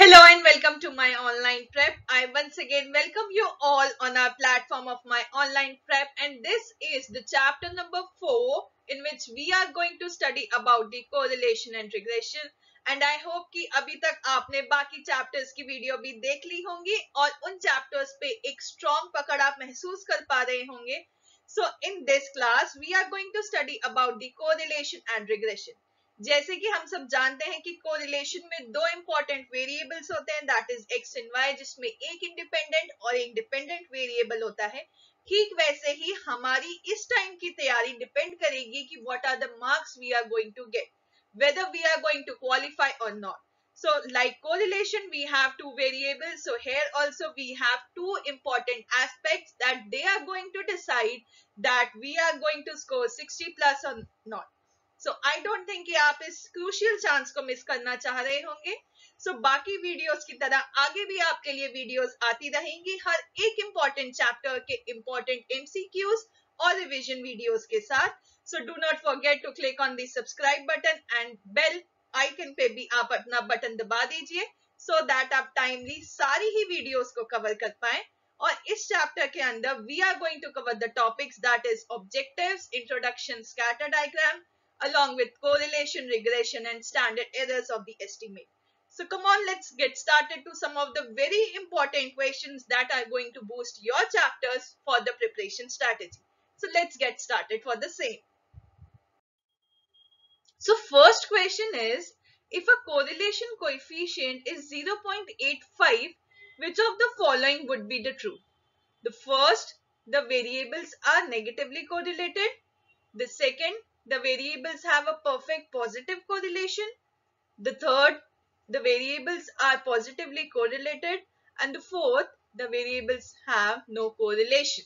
Hello and welcome to my online prep. I once again welcome you all on our platform of my online prep and this is the chapter number 4 in which we are going to study about the correlation and regression and I hope कि अभी तक आपने बाकी chapters की video भी देख ली होंगी और उन chapters पे एक strong पकड़ आप महसूस कर पा रहे होंगे. So in this class we are going to study about the correlation and regression. जैसे कि हम सब जानते हैं कि कोरिलेशन में दो इंपॉर्टेंट वेरिएबल्स होते हैं that is X and Y जिसमें एक इंडिपेंडेंट और एक डिपेंडेंट वेरिएबल होता है। ठीक वैसे ही हमारी इस टाइम की तैयारी डिपेंड करेगी कि what are the marks we are going to get whether we are going to qualify और not so like correlation we have two variable so here also we have two important aspect that they are going to decide that we are going to score sixty plus और not so I don't think कि आप इस crucial chance को miss करना चाह रहे होंगे। सो so, बाकी वीडियोस की तरह आगे भी आपके लिए वीडियोस आती रहेंगी। हर एक इंपॉर्टेंट चैप्टर के इंपॉर्टेंट एमसीक्यूज और रिवीजन वीडियोस के साथ। So do not forget to click on the subscribe button and bell icon पे भी आप अपना बटन दबा दीजिए। सो दैट आप टाइमली सारी ही वीडियोस को कवर कर पाए। और इस चैप्टर के अंदर we are going to cover the topics that is objectives introduction scatter diagram along with correlation, regression and standard errors of the estimate. So come on, let's get started to some of the very important questions that are going to boost your chapters for the preparation strategy. So let's get started for the same. So first question is, if a correlation coefficient is 0.85, which of the following would be the true? The first, the variables are negatively correlated. The second, the variables have a perfect positive correlation. The third, the variables are positively correlated. And the fourth, the variables have no correlation.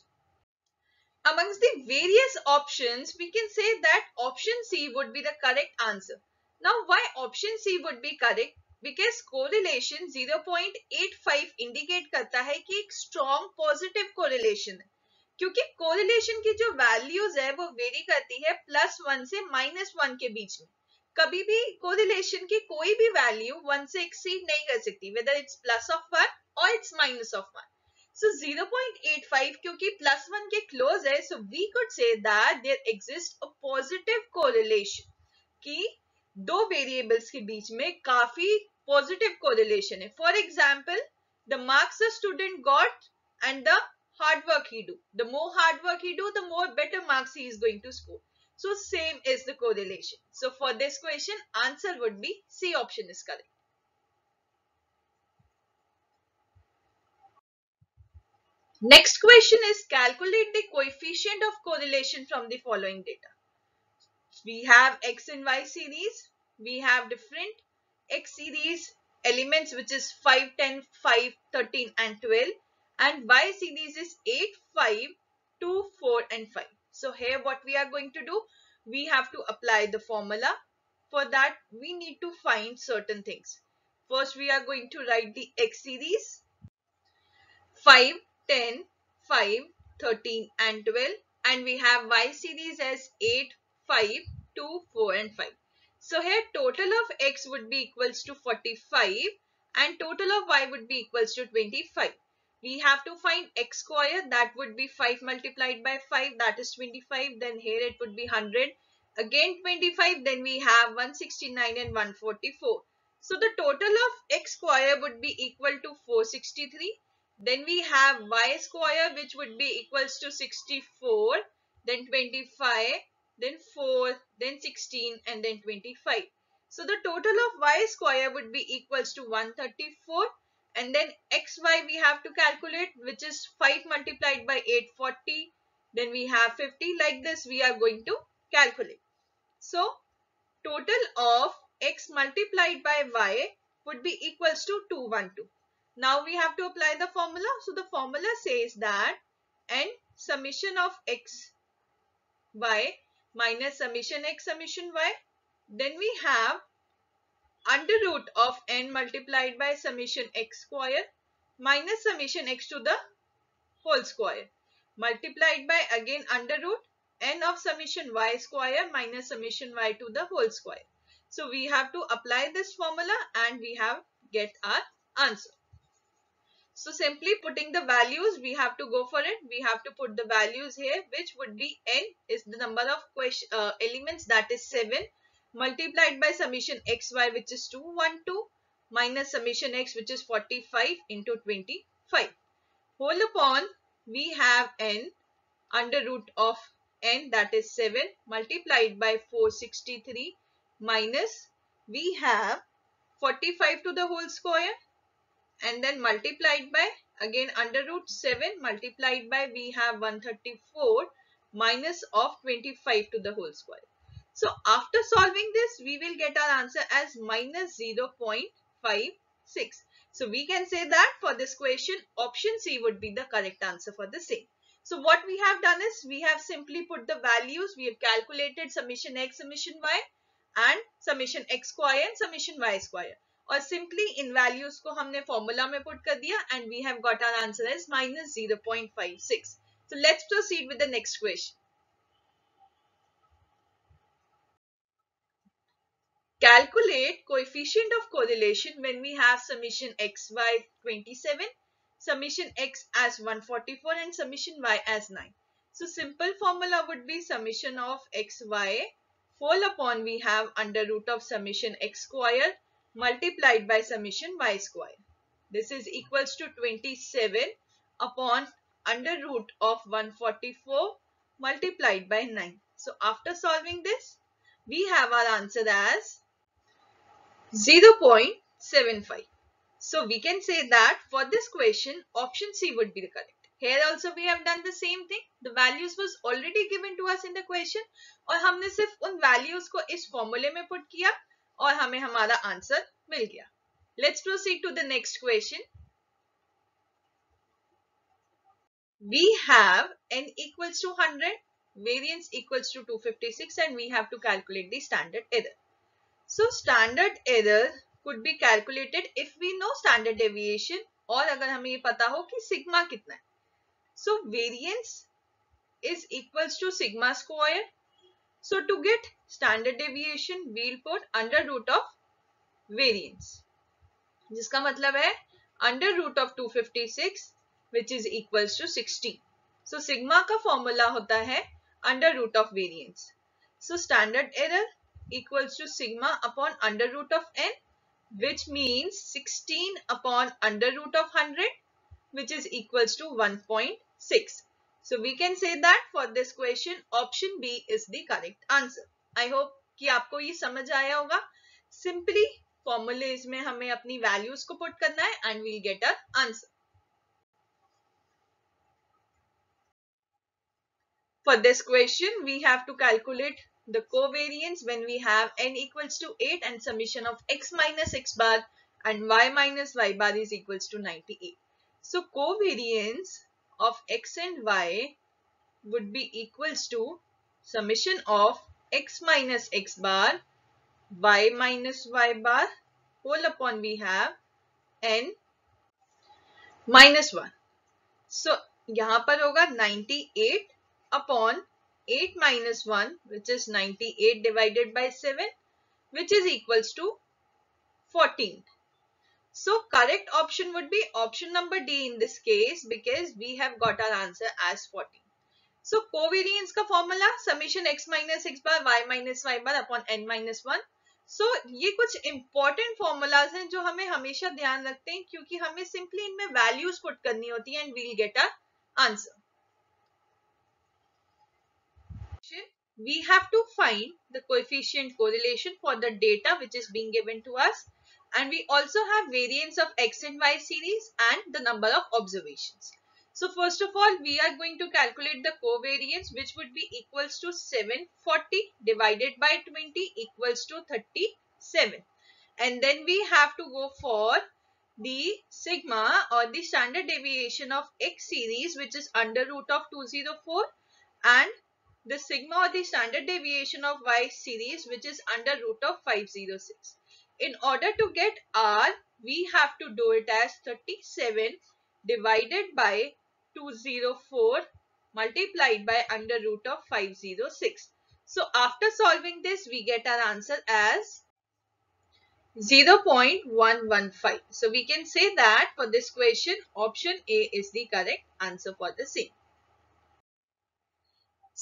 Amongst the various options, we can say that option C would be the correct answer. Now, why option C would be correct? Because correlation 0.85 indicate करता है कि एक strong positive correlation है. क्योंकि correlation की जो values है, वो वेरी करती है प्लस वन से माइनस वन के बीच में। कभी भी कोरिलेशन की कोई भी वैल्यू वन से एक्सीड नहीं कर सकती whether it's plus of one और it's minus of one so 0.85 क्योंकि प्लस वन के क्लोज है so we could say that there exist a positive correlation कि दो वेरिएबल्स के बीच में काफ़ी पॉजिटिव कोरिलेशन है। For example the marks a student got and the hard work he do. The more hard work he do, the more better marks he is going to score. So same is the correlation. So for this question, answer would be C option is correct. Next question is calculate the coefficient of correlation from the following data. We have X and Y series. We have different X series elements which is 5, 10, 5, 13 and 12 and y series is 8, 5, 2, 4 and 5. So here what we are going to do, we have to apply the formula. For that we need to find certain things. First we are going to write the x series 5, 10, 5, 13 and 12 and we have y series as 8, 5, 2, 4 and 5. So here total of x would be equals to 45 and total of y would be equals to 25 we have to find x square that would be 5 multiplied by 5 that is 25 then here it would be 100 again 25 then we have 169 and 144 so the total of x square would be equal to 463 then we have y square which would be equals to 64 then 25 then 4 then 16 and then 25 so the total of y square would be equals to 134 and then xy we have to calculate which is 5 multiplied by 840 then we have 50 like this we are going to calculate. So total of x multiplied by y would be equals to 212 now we have to apply the formula. So the formula says that n summation of x y minus summation x summation y. Then we have under root of n multiplied by summation x square minus summation x to the whole square multiplied by again under root n of summation y square minus summation y to the whole square. So we have to apply this formula and we have get our answer. So simply putting the values, we have to go for it. We have to put the values here, which would be n is the number of question, uh, elements that is 7 multiplied by summation xy which is 212 minus summation x which is 45 into 25. Whole upon we have n under root of n that is 7 multiplied by 463 minus we have 45 to the whole square and then multiplied by again under root 7 multiplied by we have 134 minus of 25 to the whole square. So after solving this we will get our answer as minus 0.56. So we can say that for this question option C would be the correct answer for the same. So what we have done is we have simply put the values we have calculated summation x summation y and summation x square and summation y square. और simply in values को हमने formula में put कर दिया and we have got our answer is minus 0.56 so let's proceed with the next question calculate coefficient of correlation when we have summation x y 27 summation x as 144 and summation y as 9 so simple formula would be summation of x y whole upon we have under root of summation x square multiplied by summation y square. This is equals to 27 upon under root of 144 multiplied by 9. So after solving this, we have our answer as 0.75. So we can say that for this question, option C would be the correct. Here also we have done the same thing. The values was already given to us in the question और हमने सिर्फ उन values को इस formula में put किया और हमें हमारा आंसर मिल गया let's proceed to the next question we have n equals to 100 variance equals to 256 and we have to calculate the standard error So standard error could be calculated if we know standard deviation और अगर हमें ये पता हो कि sigma कितना है। So variance is equal to sigma square so to get standard deviation we'll put under root of variance जिसका मतलब है under root of two fifty six which is equal to sixty so sigma का formula होता है under root of variance so standard error equals to sigma upon under root of n which means 16 upon under root of 100 which is equals to 1.6. So we can say that for this question option B is the correct answer. I hope कि आपको ये समझ आया होगा Simply formulas में हमें अपनी values को put करना है and we'll get our answer. For this question, we have to calculate the covariance when we have n equals to 8 and summation of x minus x bar and y minus y bar is equals to 98. So covariance of x and y would be equals to summation of x minus x bar y minus y bar whole upon we have n minus 1. So यहाँ पर होगा 98 upon 8 minus 1 which is 98 divided by 7 which is equals to 14. So correct option would be option number D in this case because we have got our answer as 14. So covariance का formula summation x minus x bar y minus y bar upon n minus 1. So ये कुछ important formulas हैं जो हमें हमेशा ध्यान रखते हैं क्योंकि हमें simply इनमें values put करनी होती है and we'll get our We have to find the coefficient correlation for the data which is being given to us and we also have variance of x and y series and the number of observations. So first of all, we are going to calculate the covariance which would be equals to 740 divided by 20 equals to 37. And then we have to go for the sigma or the standard deviation of x series which is under root of 204 and the sigma or the standard deviation of y series which is under root of 506 in order to get R, we have to do it as 37 divided by 204 multiplied by under root of 506. So after solving this, we get our answer as 0.115. So we can say that for this question, option A is the correct answer for the same.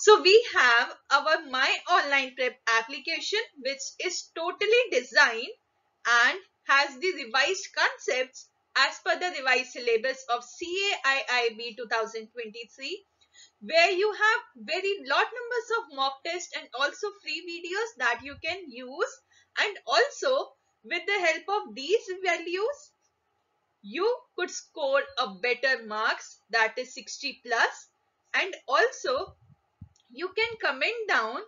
So we have our My Online Prep application which is totally designed and has the revised concepts as per the revised syllabus of CAIIB 2023 where you have very lot numbers of mock tests and also free videos that you can use. And also with the help of these values you could score a better marks that is 60 plus. And also you can comment down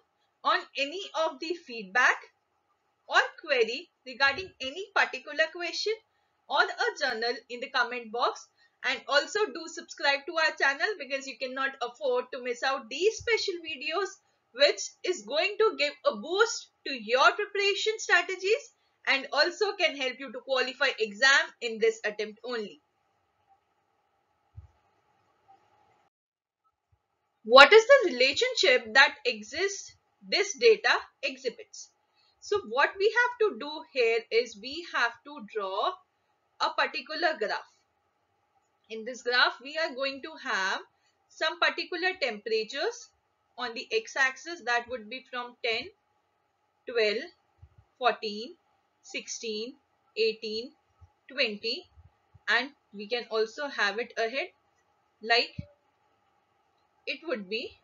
on any of the feedback or query regarding any particular question or a journal in the comment box and also do subscribe to our channel because you cannot afford to miss out these special videos which is going to give a boost to your preparation strategies and also can help you to qualify exam in this attempt only. What is the relationship that exists this data exhibits? So what we have to do here is we have to draw a particular graph. In this graph, we are going to have some particular temperatures on the x-axis that would be from 10, 12, 14, 16, 18, 20 and we can also have it ahead like it would be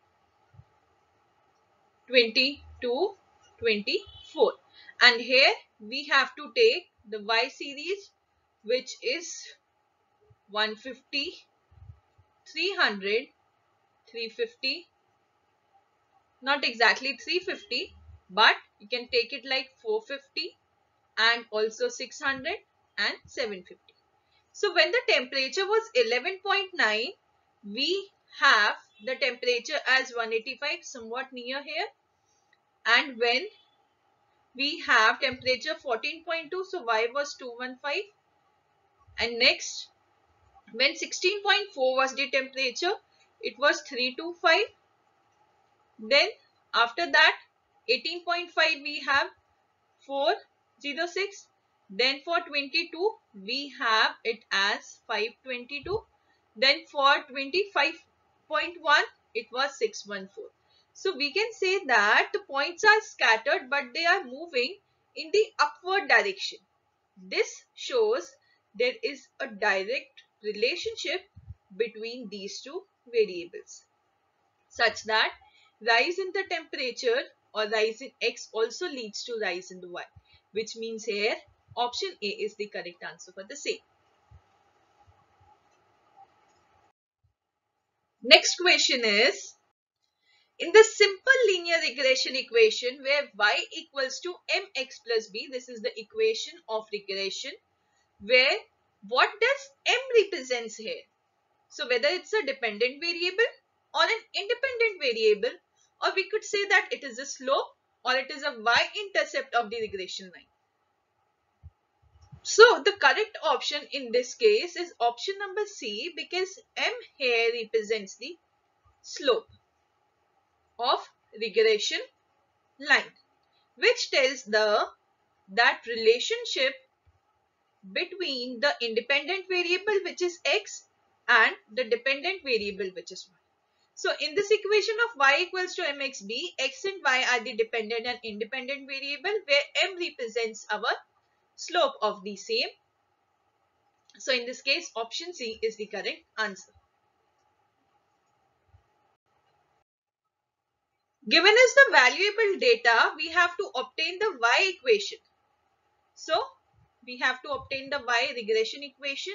22, 24 and here we have to take the y series which is 150, 300, 350, not exactly 350 but you can take it like 450 and also 600 and 750. So when the temperature was 11.9 we have the temperature as 185 somewhat near here. And when we have temperature 14.2 so y was 215 and next when 16.4 was the temperature it was 325 then after that 18.5 we have 406 then for 22 we have it as 522 then for 25.1 it was 614 so we can say that the points are scattered but they are moving in the upward direction this shows there is a direct relationship between these two variables such that rise in the temperature or rise in x also leads to rise in the y which means here option A is the correct answer for the same. Next question is in the simple linear regression equation where y equals to mx plus b this is the equation of regression where what does m represents here so whether it's a dependent variable or an independent variable or we could say that it is a slope or it is a y-intercept of the regression line. So the correct option in this case is option number C because M here represents the slope of regression line which tells the that relationship between the independent variable which is x and the dependent variable which is y. So in this equation of y equals to mxb, x and y are the dependent and independent variable where m represents our slope of the same. So in this case, option C is the correct answer. Given us the valuable data, we have to obtain the y equation. So we have to obtain the y regression equation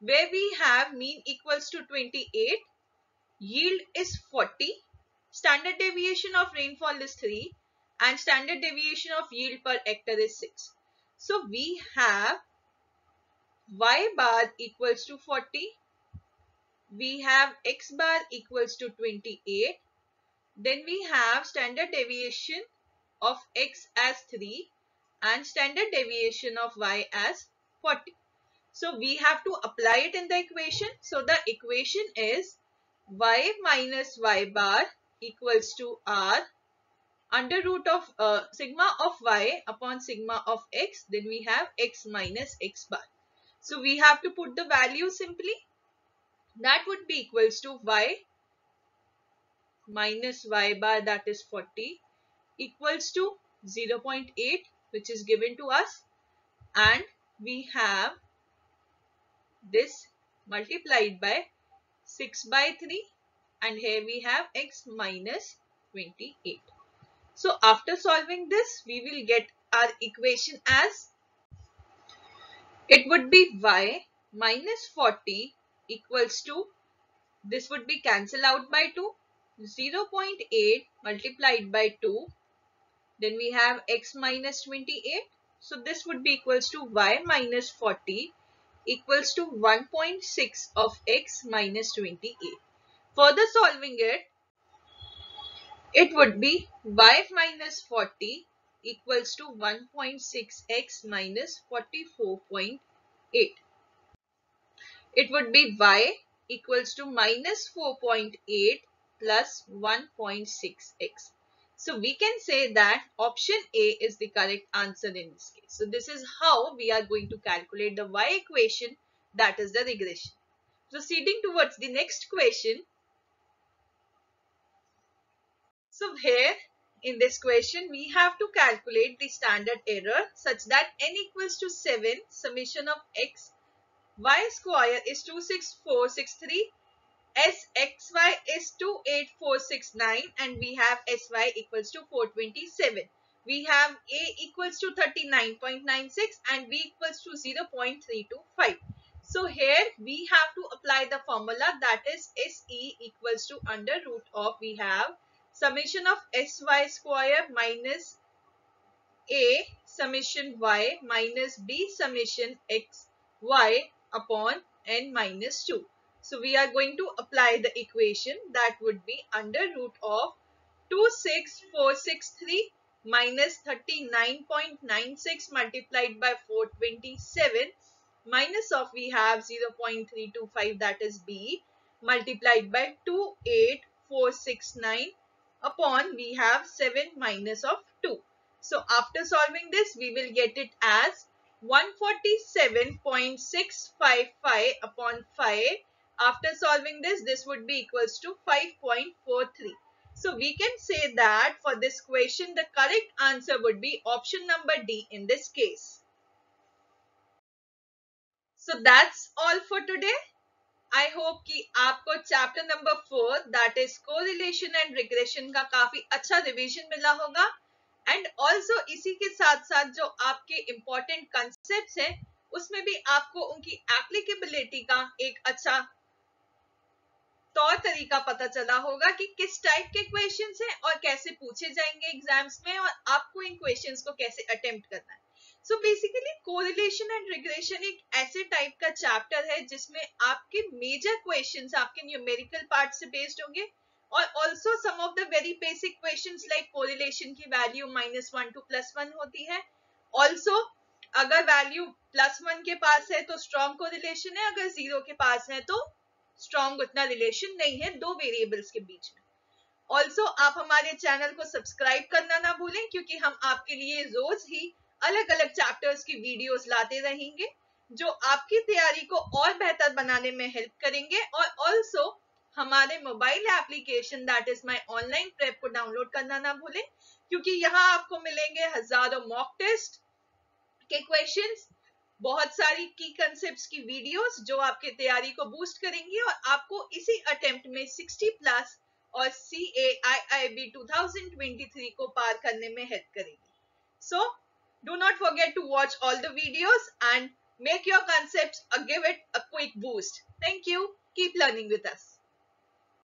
where we have mean equals to 28 yield is 40, standard deviation of rainfall is 3 and standard deviation of yield per hectare is 6. So we have y bar equals to 40, we have x bar equals to 28, then we have standard deviation of x as 3 and standard deviation of y as 40. So we have to apply it in the equation. So the equation is y minus y bar equals to r under root of uh, sigma of y upon sigma of x, then we have x minus x bar. So we have to put the value simply. That would be equals to y minus y bar that is 40 equals to 0.8 which is given to us and we have this multiplied by 6 by 3 and here we have x minus 28. So after solving this we will get our equation as it would be y minus 40 equals to this would be cancelled out by 2 0.8 multiplied by 2 then we have x minus 28 so this would be equals to y minus 40 equals to 1.6 of x minus 28. Further solving it, it would be y minus 40 equals to 1.6x minus 44.8. It would be y equals to minus 4.8 plus 1.6x. So we can say that option A is the correct answer in this case. So this is how we are going to calculate the y equation that is the regression. Proceeding towards the next question. So here in this question we have to calculate the standard error such that n equals to 7 summation of x y square is 26463 SXY is 28469 and we have SY equals to 427. We have A equals to 39.96 and B equals to 0.325. So here we have to apply the formula that is SE equals to under root of we have summation of SY square minus A summation Y minus B summation XY upon N minus 2. So we are going to apply the equation that would be under root of 26463 minus 39.96 multiplied by 427 minus of we have 0.325 that is B multiplied by 28469 upon we have 7 minus of 2. So after solving this we will get it as 147.655 upon 5 after solving this, this would be equals to 5.43. So we can say that for this question, the correct answer would be option number D in this case. So that's all for today. I hope कि आपको chapter number four that is correlation and regression का काफ़ी अच्छा revision मिला होगा। And also इसी के साथ साथ जो आपके इम्पोर्टेंट कंसेप्ट हैं, उसमें भी आपको उनकी एप्लीकेबिलिटी का एक अच्छा तौर तरीका पता चला होगा कि किस टाइप के क्वेश्चन हैं और कैसे पूछे जाएँगे एग्ज़ाम्स में और आपको इन क्वेश्चंस को कैसे अटेम्प्ट करना है। So basically correlation and regression एक ऐसे टाइप का चैप्टर है जिसमें आपके मेजर क्वेश्चंस आपके न्यूमेरिकल पार्ट से बेस्ड होंगे और also some of the very basic question like correlation की value minus one to plus one होती है। ऑल्सो अगर वैल्यू प्लस वन के पास है तो स्ट्रॉन्ग कोरिलेशन है, अगर ज़ीरो के पास है तो स्ट्रॉन्ग उतना रिलेशन नहीं है, दो वेरिएबल्स के बीच में। ऑल्सो आप हमारे चैनल को सब्सक्राइब करना ना भूलें, क्योंकि हम आपके लिए रोज ही अलग अलग चैप्टर्स की वीडियोस लाते रहेंगे, जो आपकी तैयारी को और बेहतर बनाने में हेल्प करेंगे और ऑल्सो हमारे mobile application that is my online prep को डाउनलोड करना ना भूलें, क्योंकि यहाँ आपको मिलेंगे हज़ारों मॉक टेस्ट के क्वेश्चंस बहुत सारी की कंसेप्ट की वीडियोस जो आपके तैयारी को बूस्ट करेंगी और आपको इसी अटेम्प्ट में 60 प्लस और सी ए आई आई बी टू को पार करने में हेल्प करेंगी। सो Do not forget to watch all the videos and make your concepts a give it a quick boost. Thank you. Keep learning with us.